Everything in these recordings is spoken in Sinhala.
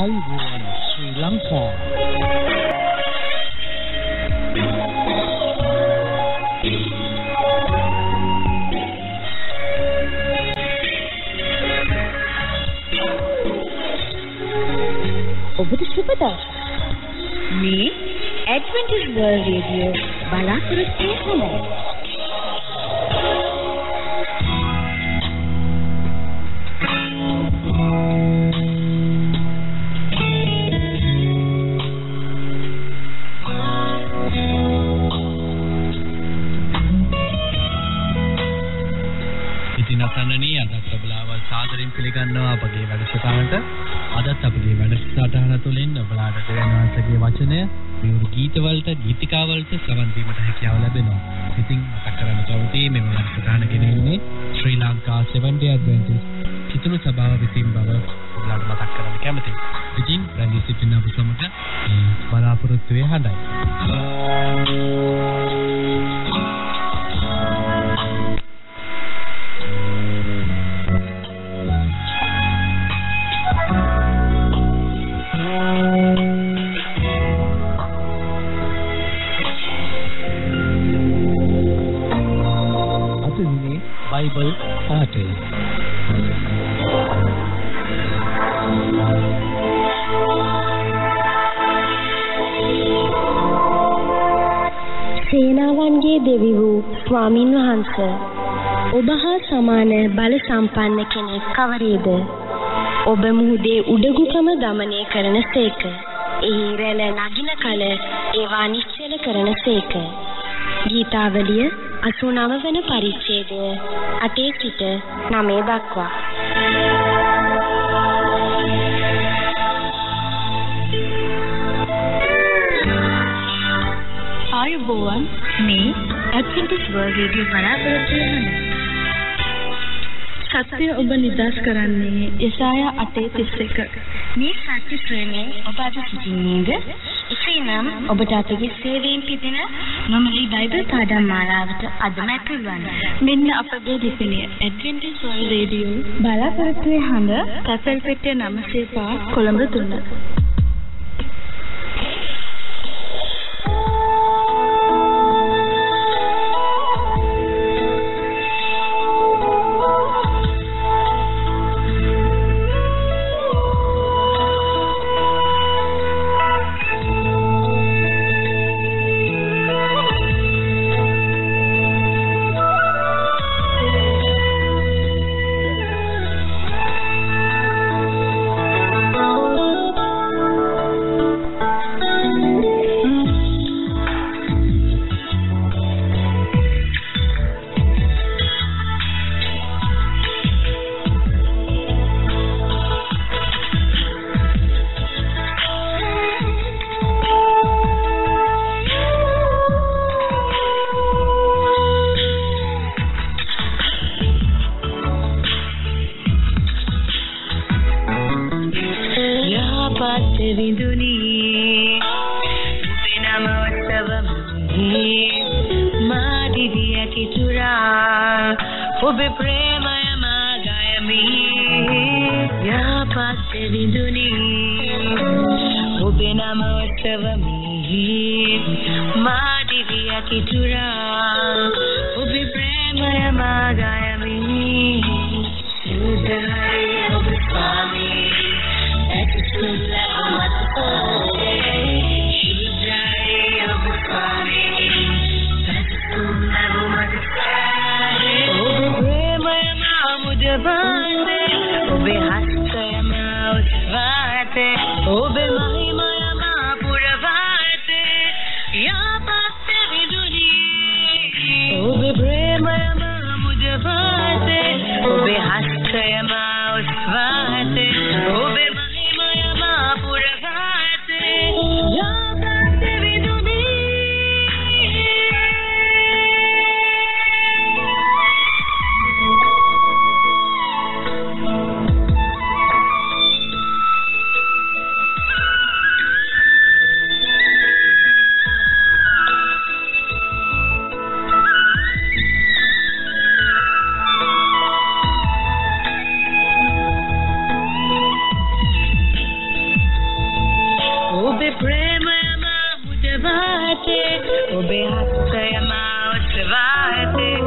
අයිබෝවන් ශ්‍රී ලංකා ඔබට සුබ දවසක්. මේ ඇඩ්වෙන්ටිස් වර්ල්ඩ් රේඩියෝ බලාපොරොත්තු වෙනවා. ඉතින් අසන්නනී අදත් ඔබලාව සාදරයෙන් පිළිගන්නවා අපගේ වැඩසටහනට. අදත් අපගේ වැඩසටහන තුළින් ඔබලාට දෙවියන් වහන්සේගේ වචනය මේ ගීතවලට, ගීතිකාවලට සවන් දීමට හැකියාව ලැබෙනවා. ඉතින් මතක් කරන්න කැමතියි මෙම වැඩසටහන ගෙනෙන්නේ ශ්‍රී ලංකා 70 Adventist කිතුණු සභාව විසින් බව ඔබලාට මතක් කරන්න කැමතියි. ඉතින් රැඳී සිටින අප සමග මේ බලාපොරොත්තු වේ හඬයි. Bible artist. සේනාවන්ගේ දෙවි වූ ස්වාමින් වහන්ස ඔබ හා සමාන බල සම්පන්න කෙනෙක් කවරේද? ඔබ මුහුදේ උඩගුකම දමනය කරන සේක. එහි රැළ නගින කල ඒවා නිශ්චල කරන සේක. ගීතාවලිය 89 වන පරිච්ඡේදය. 8 සිට 9 දක්වා. ආයුබෝවන් මේ ඇඩ්වෙන්ටිස් වර්ල්ඩ් රේඩියෝ බලාපොරොත්තු වෙන සත්‍ය ඔබ නිදාස් කරන්නේ යසායා 8:31 මේ සත්‍ය ශ්‍රේණියෙන් ඔබ අද සිටින්නේද? එසේනම් ඔබට අපගේ සේවයෙන් පිටින නොමිලි බයිබල් පාඩම් මාලාවට අදම ඇතුල් වන්න. මෙන්න අපගේ ලිපිනය ඇඩ්වෙන්ටිස් වර්ල්ඩ් රේඩියෝ බලාපොරොත්තු වෙන හඬ තැපැල් පෙට්ටිය 905 කොළඹ 3 යහපත් විඳුනි ඔබේ නම උත්සවමි මා දිවි ඇති ובהצמא עוד צבעתי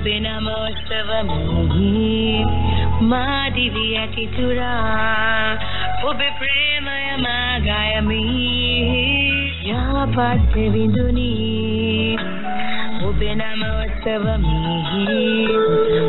ඔබේ නම ඔස්සවමි මා දිවි ඇතිතුරා ඔබේ ප්‍රේමය මා ගයමි. යහපත් විදුනි ඔබේ නම ඔස්සවමි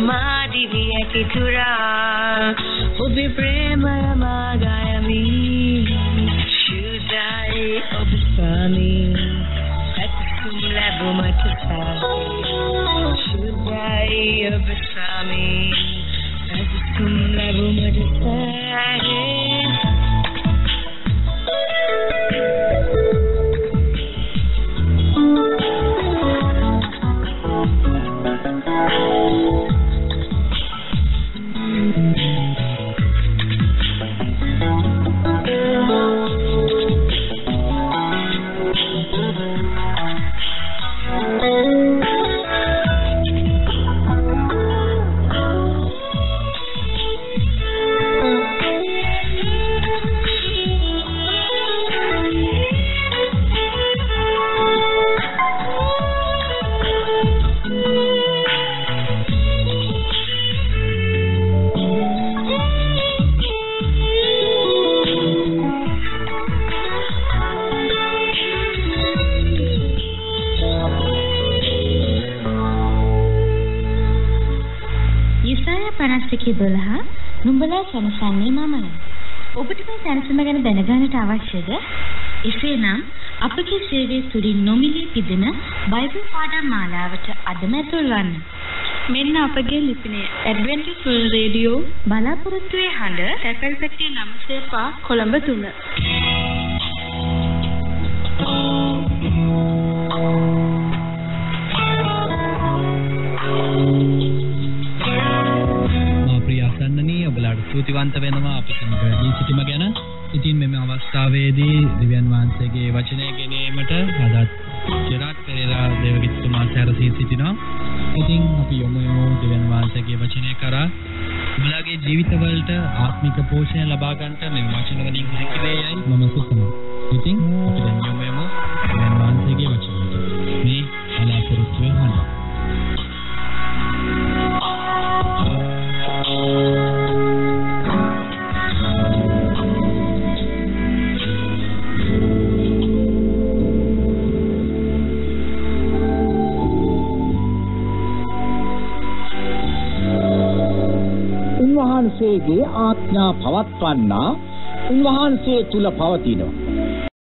මා දිවි ඇතිතුරා ඔබේ ප්‍රේමය මා ගයමි. ශුද්ධයි ඔබ ස්වාමී ඇතුම් ලැබුමට සායි ශුද්ධයි ඔබ ස්වාමී ඇතුම් ලැබුමට සායි යසායා 51:12 නුඹලා සනසන්නේ මමයි. ඔබට මේ සැනසීම ගැන දැනගන්නට අවශ්‍යද? එසේනම් අපගේ සේවයේ තුලින් නොමිලේ පිදෙන බයිබල් පාඩම් මාලාවට අදම ඇතුල් වන්න. මෙන්න අපගේ ලිපිනය ඇඩ්වෙන්ටිස් වර්ල්ඩ් රේඩියෝ බලාපොරොත්තු වේ හඬ තැපැල් පෙට්ටිය 9 කොළඹ 3. මා ස්තුතිවන්ත වෙනවා අපි සමග වැඩි සිටීම ගැන. ඉතින් මෙම අවස්ථාවේදී දිව්‍යන් වහන්සේගේ වචනය ගෙනීමට අදත් ජෙරාඩ් පෙරේරා දේවගිත්තුමා සැරසී සිටිනවා. ඉතින් අපි යොමු යමු දිව්‍යන් වහන්සේගේ වචනය කරා ඔබලාගේ ජීවිතවලට ආත්මික පෝෂණය ලබා ගන්නට මේ වචන වලින් හැකි වේයයි මම සුසනවා. ඉතින් අපි දැන් උන්වහන්සේගේ ආඥා පවත්වන්නා උන්වහන්සේ තුල පවතිනවා.